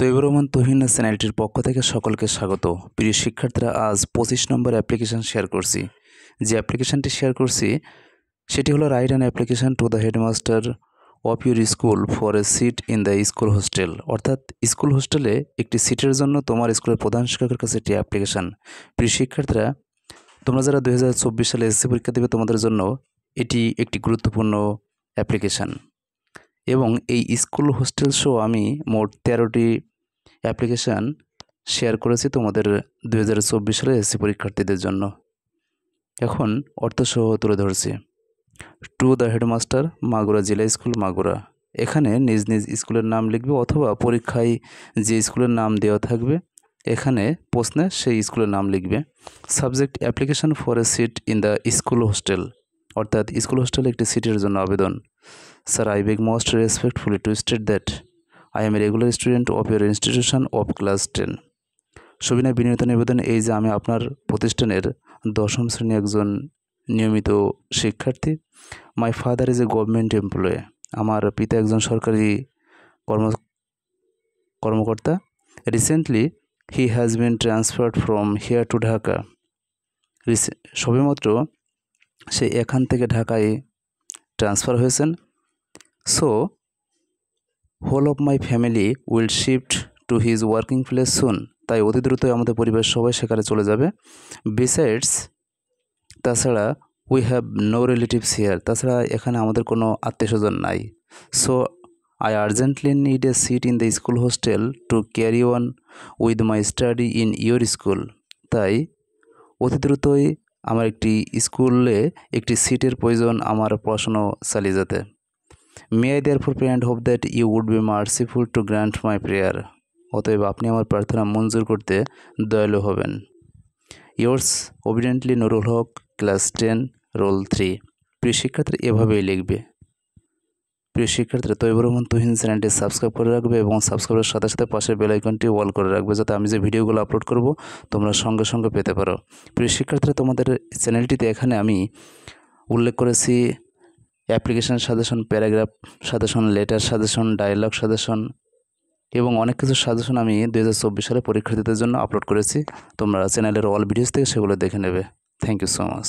তৈবুর রহমান তুহিন চ্যানেলটির পক্ষ থেকে সকলকে স্বাগত। প্রিয় শিক্ষার্থীরা, আজ পঁচিশ নম্বর অ্যাপ্লিকেশন শেয়ার করছি। যে অ্যাপ্লিকেশনটি শেয়ার করছি, সেটি হলো write an application to the headmaster of your school for a seat in the school hostel অর্থাৎ স্কুল হোস্টেলে একটি সিটের জন্য তোমার স্কুলের প্রধান শিক্ষকের কাছে একটি অ্যাপ্লিকেশন প্রিয় শিক্ষার্থীরা, তোমরা যারা দু হাজার চব্বিশ সালে এসএসসি পরীক্ষা দেবে, তোমাদের জন্য এটি একটি গুরুত্বপূর্ণ অ্যাপ্লিকেশান এবং এই স্কুল হোস্টেল শো আমি মোট তেরোটি অ্যাপ্লিকেশান শেয়ার করেছি তোমাদের দু হাজার চব্বিশ সালে এসসি পরীক্ষার্থীদের জন্য। এখন অর্থসহ তুলে ধরছি। টু দ্য হেডমাস্টার, মাগুরা জেলা স্কুল, মাগুরা। এখানে নিজ নিজ স্কুলের নাম লিখবে অথবা পরীক্ষায় যে স্কুলের নাম দেওয়া থাকবে, এখানে প্রশ্নে সেই স্কুলের নাম লিখবে। Subject application for a seat in the school hostel, অর্থাৎ স্কুল হোস্টেলে একটি সিটের জন্য আবেদন। Sir, I beg most respectfully to state that I am regular student of your institution of class ten সবিনয় বিনিয়োগ নিবেদন এই যে আমি আপনার প্রতিষ্ঠানের দশম শ্রেণি একজন নিয়মিত শিক্ষার্থী। My father is a government employee আমার পিতা একজন সরকারি কর্ম, কর্মকর্তা। Recently he has been transferred from here to Dhaka সবেমাত্র সে এখান থেকে ঢাকায় ট্রান্সফার হয়েছেন। So whole of my family will shift to his working place soon. তাই অতি দ্রুতই আমাদের পরিবার সবাই সেখানে চলে যাবে। বিসাইডস তাছাড়া we have no relatives here তাছাড়া এখানে আমাদের কোনো আত্মীয় স্বজন নাই। So I urgently need a seat in the school hostel to carry on with my study in your school তাই অতি দ্রুতই আমার একটি স্কুলে একটি সিটের প্রয়োজন আমার পড়াশুনো চালিয়ে যেতে। May I therefore prayer hope that you would be merciful to grant my prayer অতএব আপনি আমার প্রার্থনা মঞ্জুর করতে দয়ালু হবেন। Yours obediently Nurul Haque class ten roll three প্রিয় শিক্ষার্থীরা এভাবেই লিখবে। প্রিয় শিক্ষার্থীরা তৈবর রহমান তুহিন চ্যানেলটি সাবস্ক্রাইব করে রাখবে এবং সাবস্ক্রাইবের সাথে সাথে পাশের বেলাইকনটি ওয়াল করে রাখবে যাতে আমি যে ভিডিওগুলো আপলোড করব, তোমরা সঙ্গে সঙ্গে পেতে পারো। প্রিয় শিক্ষার্থীরা তোমাদের চ্যানেলটিতে এখানে আমি উল্লেখ করেছি application suggestion, paragraph suggestion, letter suggestion, dialogue suggestion এবং অনেক কিছু সাজেশন আমি দু হাজার চব্বিশ সালে পরীক্ষার্থীদের জন্য আপলোড করেছি। তোমরা চ্যানেলের অল ভিডিওস থেকে সেগুলো দেখে নেবে। Thank you so much